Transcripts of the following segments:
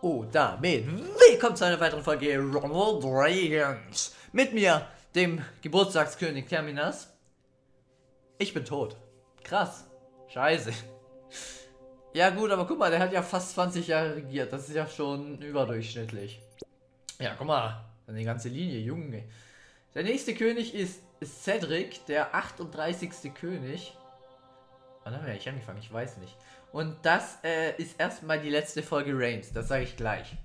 Und damit willkommen zu einer weiteren Folge Ronald Reagans. Mit mir, dem Geburtstagskönig Terminas. Ich bin tot. Krass. Scheiße. Ja gut, aber guck mal, der hat ja fast 20 Jahre regiert. Das ist ja schon überdurchschnittlich. Ja, guck mal. Eine ganze Linie, Junge. Der nächste König ist Cedric, der 38. König. Wann haben wir eigentlich angefangen? Ich weiß nicht. Und das äh, ist erstmal die letzte Folge Reigns. Das sage ich gleich.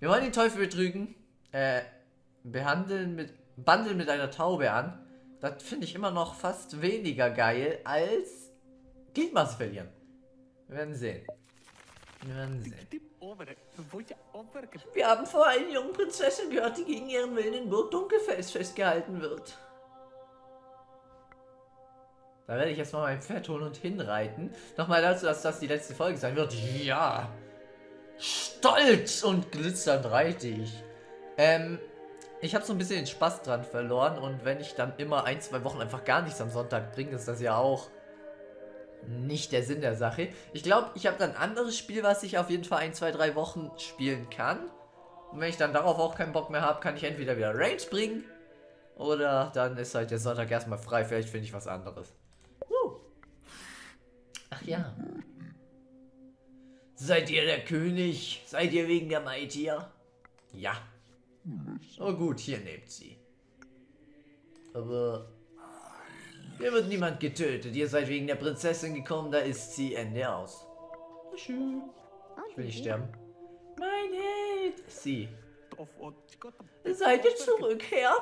Wir wollen den Teufel betrügen. Äh, behandeln mit. Bandeln mit einer Taube an. Das finde ich immer noch fast weniger geil als Gliedmaße verlieren. Wir werden sehen. Wir werden sehen. Wir haben vor einer jungen Prinzessin gehört, die gegen ihren Willen in Burg Dunkelfels festgehalten wird. Da werde ich jetzt mal mein Pferd holen und hinreiten. Nochmal dazu, dass das die letzte Folge sein wird. Ja. Stolz und glitzernd reite ich. Ähm, ich habe so ein bisschen den Spaß dran verloren. Und wenn ich dann immer ein, zwei Wochen einfach gar nichts am Sonntag bringe, ist das ja auch nicht der Sinn der Sache. Ich glaube, ich habe dann ein anderes Spiel, was ich auf jeden Fall ein, zwei, drei Wochen spielen kann. Und wenn ich dann darauf auch keinen Bock mehr habe, kann ich entweder wieder Range bringen. Oder dann ist halt der Sonntag erstmal frei. Vielleicht finde ich was anderes. Ach ja. Seid ihr der König? Seid ihr wegen der Maid hier? Ja. Oh gut, hier nehmt sie. Aber hier wird niemand getötet. Ihr seid wegen der Prinzessin gekommen, da ist sie. Ende aus. Schön. Ich will nicht sterben. Mein Held. Sie. Seid ihr zurück, Herr?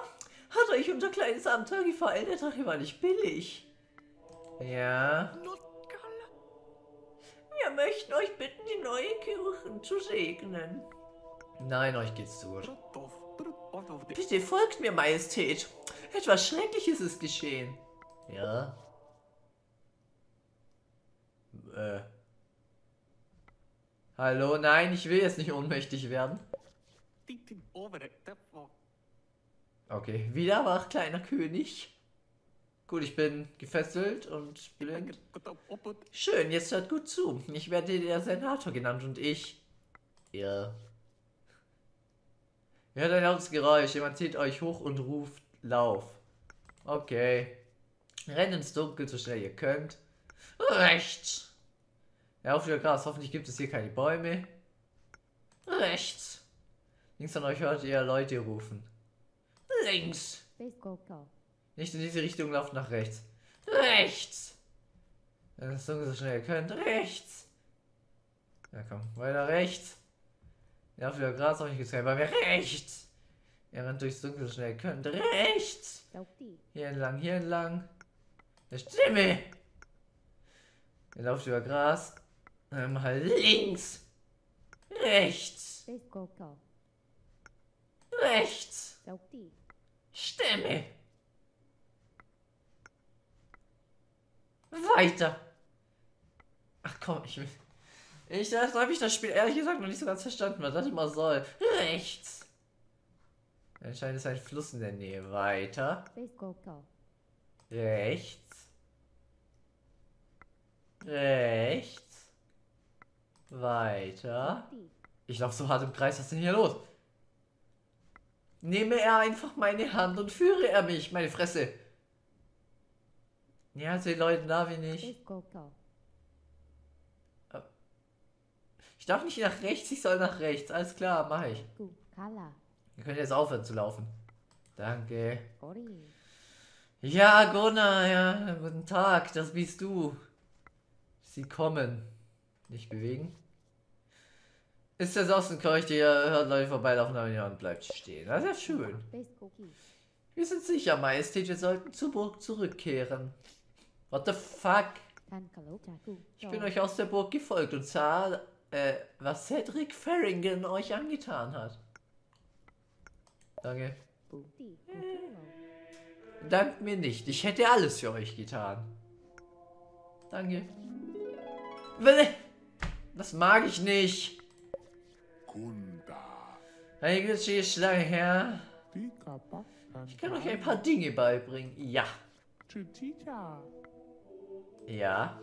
Hat euch unser kleines Abenteuer gefallen? Der Drache war nicht billig. Ja. Wir möchten euch bitten, die neue Kirche zu segnen. Nein, euch geht's zu gut. Bitte folgt mir, Majestät. Etwas Schreckliches ist geschehen. Ja. Äh. Hallo, nein, ich will jetzt nicht ohnmächtig werden. Okay, wieder wach, kleiner König. Gut, ich bin gefesselt und blind. Schön, jetzt hört gut zu. Ich werde der Senator genannt und ich. Ja. Hört ein lautes Geräusch. Jemand zieht euch hoch und ruft Lauf. Okay. Rennt ins Dunkel so schnell ihr könnt. Rechts. Ja, auf wieder Gras. Hoffentlich gibt es hier keine Bäume. Rechts. Links an euch hört ihr Leute rufen. Links. Nicht in diese Richtung, lauft nach rechts. Rechts! Wenn das Dunkel so schnell könnt. Rechts! Ja, komm. Weiter rechts. Ja, wieder Gras auch nicht gezeigt. Bei mir rechts! Ihr rennt durchs Dunkel so schnell könnt. Rechts! Hier entlang, hier entlang. Der Stimme! Ihr lauft über Gras. Dann halt links! Rechts! Rechts! Stimme! Weiter. Ach komm, ich will. Ich das habe ich das Spiel ehrlich gesagt noch nicht so ganz verstanden, was das immer soll. Rechts. Anscheinend ist ein Fluss in der Nähe. Weiter. Rechts. Rechts. Weiter. Ich laufe so hart im Kreis, was ist denn hier los? Nehme er einfach meine Hand und führe er mich, meine Fresse. Ja, zu den Leuten darf ich nicht. Ich darf nicht nach rechts, ich soll nach rechts. Alles klar, mache ich. Ihr könnt jetzt aufhören zu laufen. Danke. Ja, Gunnar, ja, guten Tag, das bist du. Sie kommen. Nicht bewegen. Ist der Sossenkeuch, ihr hört Leute vorbeilaufen und bleibt stehen. Das ist ja schön. Wir sind sicher, Majestät, wir sollten zur Burg zurückkehren. What the fuck? Ich bin euch aus der Burg gefolgt und sah, äh, was Cedric Farringen euch angetan hat. Danke. Dank mir nicht. Ich hätte alles für euch getan. Danke. Das mag ich nicht. Eine Schlange her. Ich kann euch ein paar Dinge beibringen. Ja. Ja.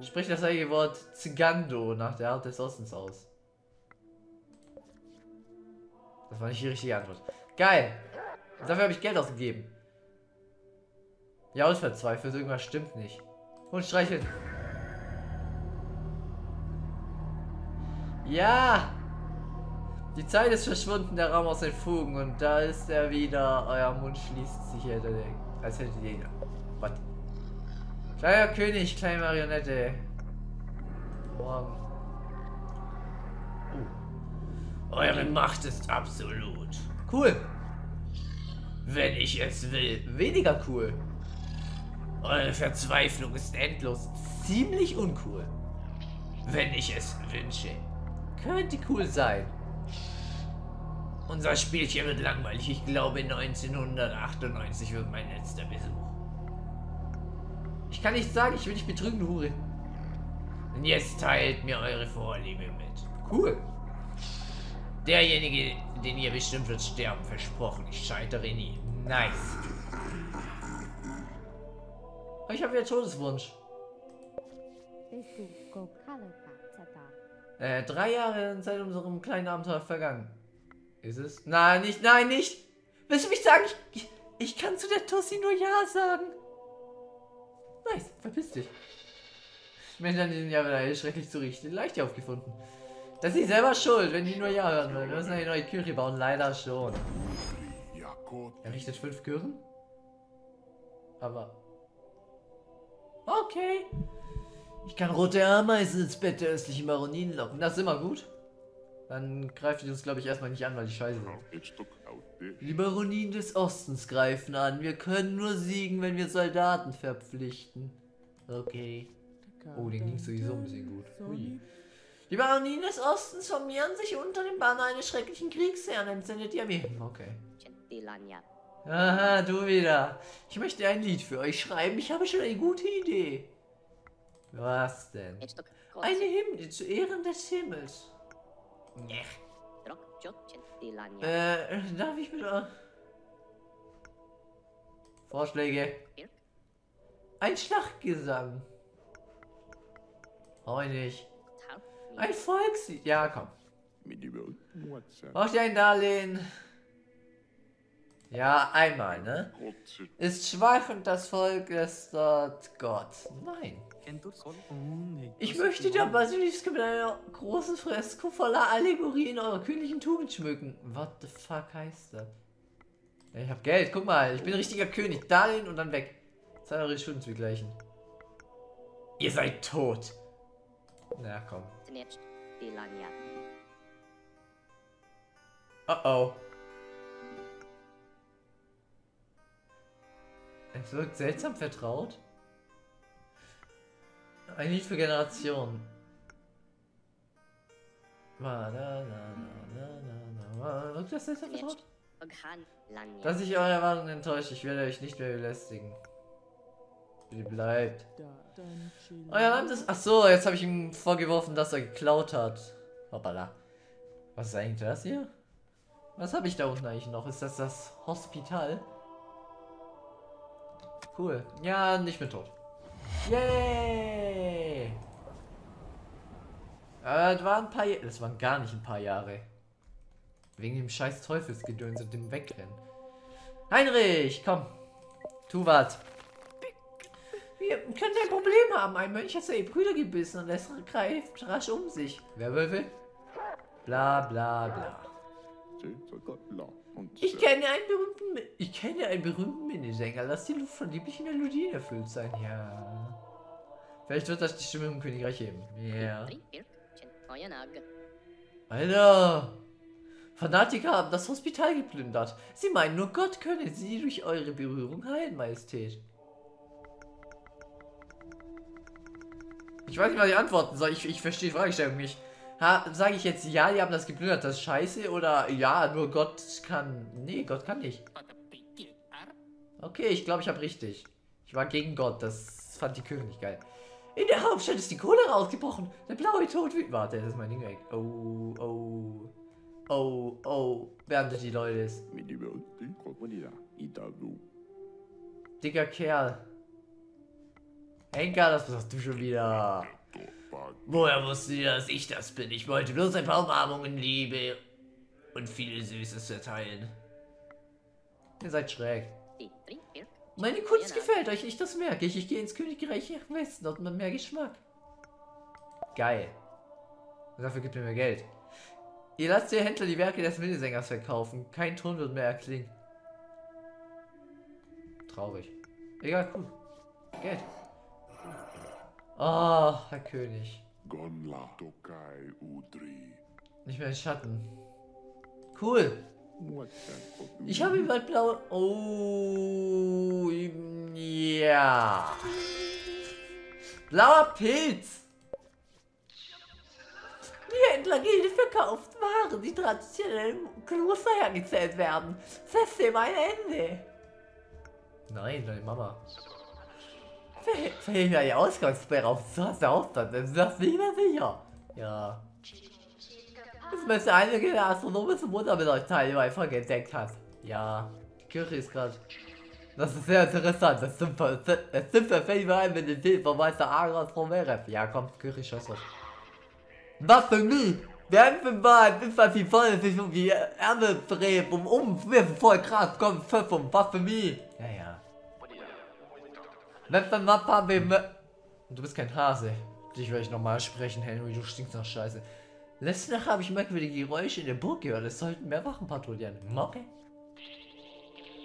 Sprich das eigene Wort Zigando nach der Art des Ostens aus. Das war nicht die richtige Antwort. Geil. Dafür habe ich Geld ausgegeben. Ja, und verzweifelt. Irgendwas stimmt nicht. Und streicheln. Ja! Die Zeit ist verschwunden, der Raum aus den Fugen und da ist er wieder. Euer Mund schließt sich hinter der. Als hätte ihr. Was? Kleiner König, kleine Marionette. Morgen. Uh. Eure Macht ist absolut. Cool. Wenn ich es will. Weniger cool. Eure Verzweiflung ist endlos. Ziemlich uncool. Wenn ich es wünsche. Könnte cool sein. Unser Spielchen wird langweilig. Ich glaube 1998 wird mein letzter Besuch. Ich kann nicht sagen, ich will dich betrügen, Hure. Und jetzt teilt mir eure Vorliebe mit. Cool. Derjenige, den ihr bestimmt wird sterben, versprochen. Ich scheitere nie. Nice. Ich habe wieder Todeswunsch. Äh, drei Jahre seit unserem kleinen Abenteuer vergangen. Ist es? Nein, nicht, nein, nicht! Willst du mich sagen? Ich, ich kann zu der Tossi nur Ja sagen. Nice, verpiss dich. Menschen an diesem Jahr wieder schrecklich zu richten. Leicht aufgefunden. Das ist sie selber schuld, wenn die nur Ja hören wollen. Wir müssen eine neue Kirche bauen, leider schon. Errichtet fünf Kirchen? Aber. Okay. Ich kann rote Ameisen ins Bett der östlichen Baronien locken. Das ist immer gut. Dann greift die uns, glaube ich, erstmal nicht an, weil die scheiße sind. Die Baronien des Ostens greifen an. Wir können nur siegen, wenn wir Soldaten verpflichten. Okay. Oh, den ging sowieso ein bisschen gut. Hui. Die Baronien des Ostens formieren sich unter dem Banner eines schrecklichen Kriegsherrn. Entsendet die Armee. Okay. Aha, du wieder. Ich möchte ein Lied für euch schreiben. Ich habe schon eine gute Idee. Was denn? Eine Hymne zu Ehren des Himmels. Äh, darf ich bitte... Vorschläge? Ein Schlachtgesang. Brauche nicht. Ein Volkslied. Ja, komm. Braucht ihr ein Darlehen? Ja, einmal, ne? Ist schwach und das Volk ist dort Gott. Nein. Ich möchte der Basilisk mit einer großen Fresko voller Allegorien eurer königlichen Tugend schmücken. What the fuck heißt das? Ja, ich hab Geld, guck mal, ich bin ein richtiger König. Dahin und dann weg. Zwei eure Schulden zu begleichen. Ihr seid tot. Na komm. Oh oh. Es wirkt seltsam vertraut. Ein Lied für Generationen. Wirkt das seltsam vertraut? Dass ich eure Erwartungen enttäusche, ich werde euch nicht mehr belästigen. Wie bleibt. Euer Land ist. Achso, jetzt habe ich ihm vorgeworfen, dass er geklaut hat. Hoppala. Was ist eigentlich das hier? Was habe ich da unten eigentlich noch? Ist das das Hospital? Cool. Ja, nicht mehr tot. Yay! Äh, das waren ein paar Jahre. Das waren gar nicht ein paar Jahre. Wegen dem scheiß Teufelsgedöns und dem Wegrennen. Heinrich, komm. Tu was. Wir können ein Problem haben. Ein Mönch hat seine Brüder gebissen und es greift rasch um sich. Werwölfe? Bla bla bla. Ich kenne einen berühmten, ich kenne einen berühmten Minisänger. Lass die Luft von lieblichen Melodien erfüllt sein. Ja. Vielleicht wird das die Stimme im Königreich heben. Ja. Alter. Fanatiker haben das Hospital geplündert. Sie meinen, nur Gott könne sie durch eure Berührung heilen, Majestät. Ich weiß nicht, was ich antworten soll. Ich, ich verstehe die Fragestellung nicht. Sage ich jetzt, ja, die haben das geplündert, das ist scheiße? Oder ja, nur Gott kann... Nee, Gott kann nicht. Okay, ich glaube, ich habe richtig. Ich war gegen Gott, das fand die nicht geil. In der Hauptstadt ist die Kohle rausgebrochen. Der blaue Tod wütend. Warte, das ist mein Ding weg. Oh, oh. Oh, oh. Während die Leute ist. Dicker Kerl. Henker, das bist du schon wieder. Woher wusste ihr, dass ich das bin? Ich wollte bloß ein paar Umarmungen, Liebe und viel Süßes verteilen. Ihr seid schräg. Meine Kunst gefällt euch, ich das merke ich. Ich gehe ins Königreich nach Westen, dort mit mehr Geschmack. Geil. Und dafür gibt ihr mir Geld. Ihr lasst der Händler die Werke des Minnesängers verkaufen. Kein Ton wird mehr erklingen. Traurig. Egal, cool. Geld. Oh, Herr König. Nicht mehr in Schatten. Cool. Ich habe bald blaue... Oh, ja. Blauer Pilz. Die Händlergilde verkauft Waren, die traditionell im Kloster hergestellt werden. Setzt dem ein Ende. Nein, deine Mama. Verhindert die Ausgangssperre auf das Aufstand, das ist das nicht mehr sicher. Ja. Das müsste einige astronomische Mutter mit euch teilen, die einfach entdeckt hat. Ja, Kirche ist gerade. Das ist sehr interessant. Das stimmt, das stimmt perfekt überein mit dem Bild von Meister Agras von Merev. Ja, komm, Kirche, scheiß drauf. Was für mich? Wir haben mal bis was die voll sich um die Ärmel dreht, um um, wir voll krass, komm, Pfeffum, was für mich? Ja, ja. Wenn man Mappa Du bist kein Hase. Dich werde ich nochmal sprechen, Henry, du stinkst nach Scheiße. Letzte Nacht habe ich merkwürdige Geräusche in der Burg gehört. Es sollten mehr Wachen patrouillieren. Okay.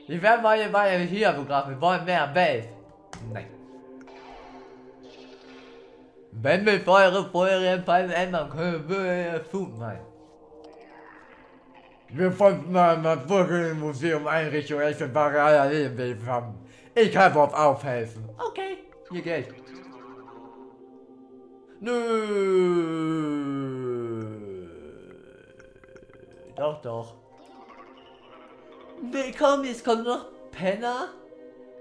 Wir werden mal hier, hier, Fotograf. Wir wollen mehr Welt. Nein. Wenn wir eure Feuerempfehlungen ändern können, wir es tun. Nein. Wir wollten mal ein Burgenmuseum Einrichtung echte wahre Leben haben. Ich kann dort aufhelfen. Okay, hier Geld. Nö. Doch, doch. Willkommen, jetzt kommt noch Penner.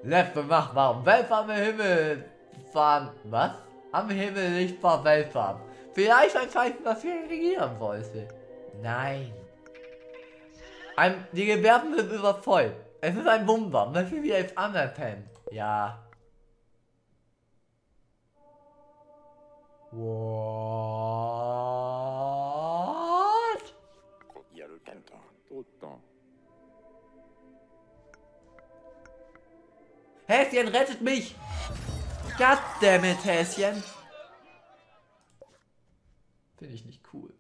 Leffe macht warm. Weltfarben im Himmel fahren. Was? Am Himmel nicht war Weltfarben. Vielleicht ein Zeichen, was wir regieren wollte. Nein. Ein, die Gewerben sind übervoll. Es ist ein Wunder. Möchten wir jetzt anerkennen? Ja. What? Häschen, rettet mich! Goddammit, Häschen! Finde ich nicht cool.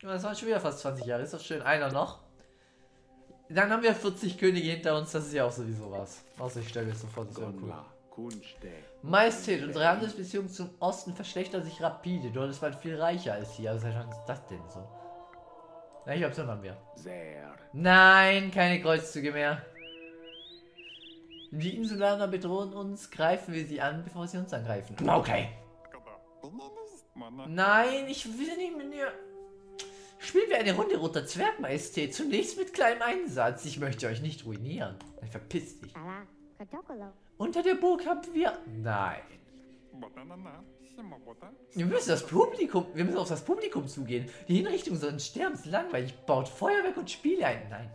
Das waren schon wieder fast 20 Jahre. Ist doch schön. Einer noch. Dann haben wir 40 Könige hinter uns. Das ist ja auch sowieso was. Außer ich stelle mir so vor, das wäre cool. Majestät, unsere Handelsbeziehungen zum Osten verschlechtern sich rapide. Dort ist man viel reicher als hier. Also, was ist das denn so? Welche Option haben wir? Nein, keine Kreuzzüge mehr. Die Insulaner bedrohen uns, greifen wir sie an, bevor sie uns angreifen. Okay. Nein, ich will nicht mit dir. Spielen wir eine Runde roter Zwergmajestät. Zunächst mit kleinem Einsatz. Ich möchte euch nicht ruinieren. Dann verpiss dich. Unter der Burg haben wir... Nein. Wir müssen das Publikum... Wir müssen auf das Publikum zugehen. Die Hinrichtung unseres Sterbens langweilig. Baut Feuerwerk und Spiele ein. Nein.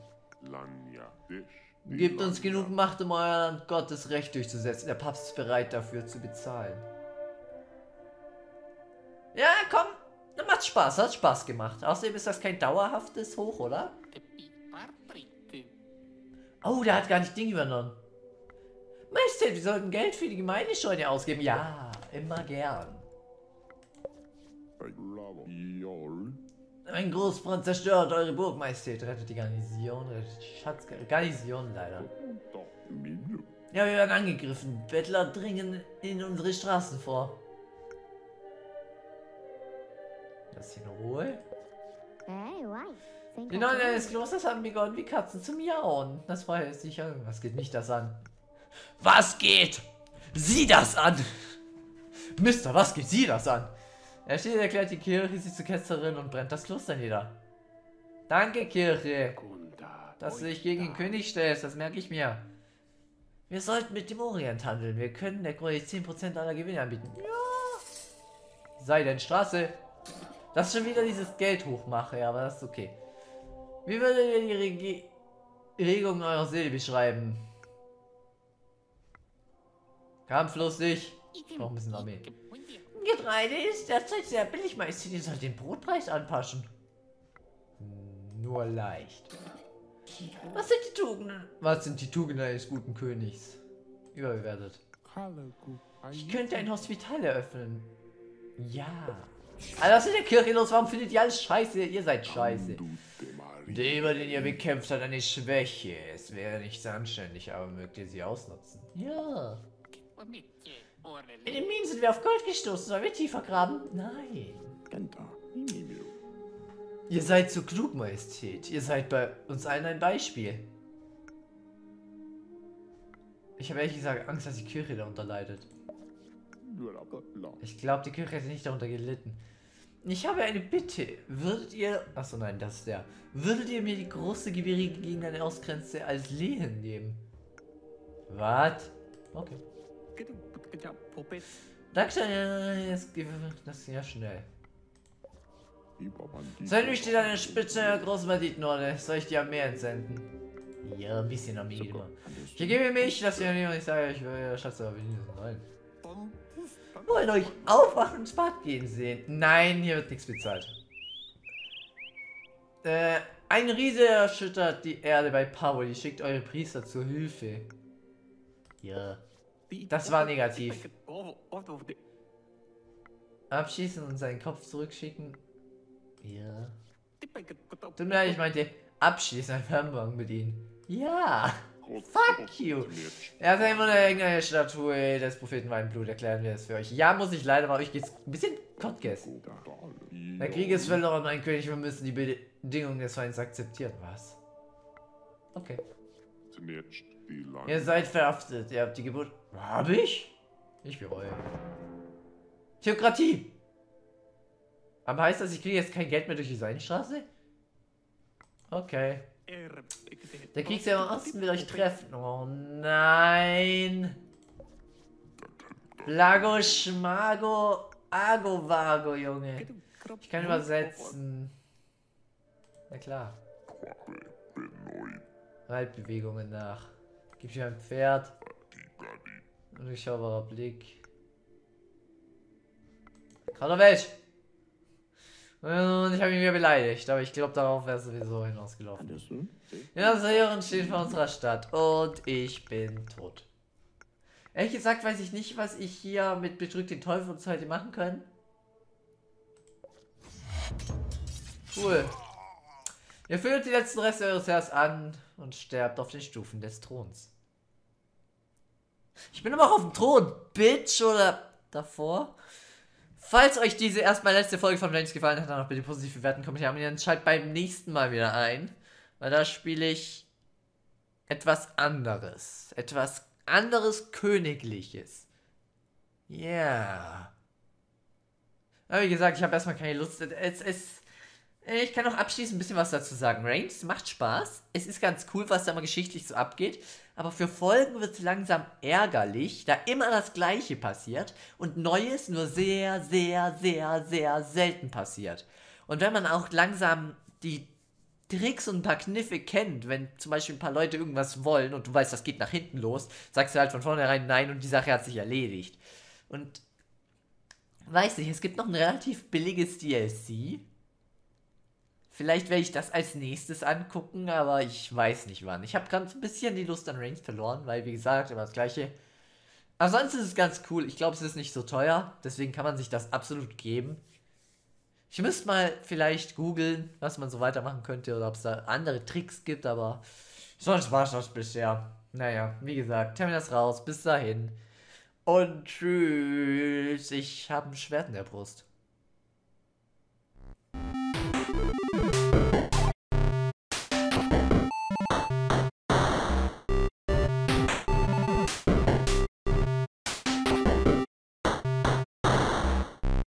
Gebt uns genug Macht, um euer Land Gottes Recht durchzusetzen. Der Papst ist bereit dafür zu bezahlen. Ja, komm. Das macht Spaß. Hat Spaß gemacht. Außerdem ist das kein dauerhaftes Hoch, oder? Oh, der hat gar nicht Ding übernommen. Majestät, wir sollten Geld für die Gemeindescheune ausgeben. Ja, immer gern. Ein Großbrand zerstört eure Burg, Majestät. Rettet die Garnison, rettet die Schatz... Garnison leider. Ja, wir werden angegriffen. Bettler dringen in unsere Straßen vor. Lass ihn in Ruhe. Die Neuen des Klosters haben begonnen, wie Katzen zu miauen. Das war jetzt sicher. Was geht mich das an? Was geht Sie das an? Mister, was geht Sie das an? Er steht, erklärt die Kirche sie zur Ketzerin und brennt das Kloster nieder. Danke, Kirche. Dass du dich gegen den König stellst, das merke ich mir. Wir sollten mit dem Orient handeln. Wir können der Krone 10% aller Gewinne anbieten. Ja. Sei denn Straße. Das ist schon wieder dieses Geld hochmache, aber das ist okay. Wie würdet ihr die Reg Regung eurer Seele beschreiben? Kampflustig. Ich brauche ein bisschen Armee. Getreide ist derzeit sehr billig, Meister. Ihr sollt den Brotpreis anpassen. Nur leicht. Was sind die Tugenden? Was sind die Tugenden eines guten Königs? Überbewertet. Ich könnte ein Hospital eröffnen. Ja. Also was ist der Kirche los? Warum findet ihr alles scheiße? Ihr seid scheiße. Der, den ihr bekämpft, hat eine Schwäche. Es wäre nicht anständig, aber mögt ihr sie ausnutzen? Ja. In den Minen sind wir auf Gold gestoßen. Sollen wir tiefer graben? Nein. Ihr seid so klug, Majestät. Ihr seid bei uns allen ein Beispiel. Ich habe ehrlich gesagt Angst, dass die Kirche darunter leidet. Ich glaube, die Kirche hätte nicht darunter gelitten. Ich habe eine Bitte. Würdet ihr... Achso, nein, das ist der. Würdet ihr mir die große gebirgige Gegend an der Ausgrenze als Lehen nehmen? Was? Okay. Dankeschön, das ist ja schnell. Send mich dir eine Spitze der großen Banditenorde. Soll ich dir am Meer entsenden? Ja, ein bisschen am Meer. Ich gebe mich, dass ihr nicht, ich sage, ich will ja Schatz, aber nicht so rein. Wollen euch aufwachen und ins Bad gehen sehen? Nein, hier wird nichts bezahlt. Äh, ein Riese erschüttert die Erde bei Pauli. Schickt eure Priester zur Hilfe. Ja. Das war negativ. Abschießen und seinen Kopf zurückschicken. Ja. Tut mir leid, ich meinte abschließen, ein Fernwagen bedienen. Ja. Fuck you. Er hat immer eine Statue des Propheten Weinblut, erklären wir es für euch. Ja, muss ich leider, aber euch geht's ein bisschen Podcast. Der Krieg ist verloren, mein König, wir müssen die Bedingungen des Feindes akzeptieren. Was? Okay. Ihr seid verhaftet, ihr habt die Geburt... Hab ich? Ich bereue. Theokratie! Aber heißt das, ich kriege jetzt kein Geld mehr durch die Seidenstraße? Okay. Der Kriegsherr im Osten will euch treffen. Oh nein. Lago Schmago Ago Junge. Ich kann übersetzen. Na klar. Reitbewegungen nach. Gib mir ein Pferd. Undurchschaubarer Blick. Kauderwelsch! Und ich habe ihn wieder beleidigt, aber ich glaube, darauf wäre es sowieso hinausgelaufen. Ja, Sören steht vor unserer Stadt und ich bin tot. Ehrlich gesagt weiß ich nicht, was ich hier mit Betrügt den Teufel und so heute machen kann. Cool. Ihr führt die letzten Reste eures Herrs an und sterbt auf den Stufen des Throns. Ich bin immer noch auf dem Thron, Bitch, oder davor? Falls euch diese erstmal letzte Folge von Flames gefallen hat, dann auch bitte positiv bewerten, Kommentare und schaltet beim nächsten Mal wieder ein. Weil da spiele ich etwas anderes. Etwas anderes Königliches. Ja. Yeah. Aber wie gesagt, ich habe erstmal keine Lust. Es, es, ich kann auch abschließend ein bisschen was dazu sagen. Reigns macht Spaß. Es ist ganz cool, was da mal geschichtlich so abgeht. Aber für Folgen wird es langsam ärgerlich, da immer das Gleiche passiert und Neues nur sehr, sehr, sehr, sehr selten passiert. Und wenn man auch langsam die Tricks und ein paar Kniffe kennt, wenn zum Beispiel ein paar Leute irgendwas wollen und du weißt, das geht nach hinten los, sagst du halt von vornherein nein und die Sache hat sich erledigt. Und weiß nicht, es gibt noch ein relativ billiges DLC Vielleicht werde ich das als nächstes angucken, aber ich weiß nicht wann. Ich habe gerade ein bisschen die Lust an Reigns verloren, weil wie gesagt, immer das gleiche. Ansonsten ist es ganz cool. Ich glaube, es ist nicht so teuer, deswegen kann man sich das absolut geben. Ich müsste mal vielleicht googeln, was man so weitermachen könnte oder ob es da andere Tricks gibt, aber sonst war es das bisher. Naja, wie gesagt, Terminas raus, bis dahin. Und tschüss. Ich habe ein Schwert in der Brust.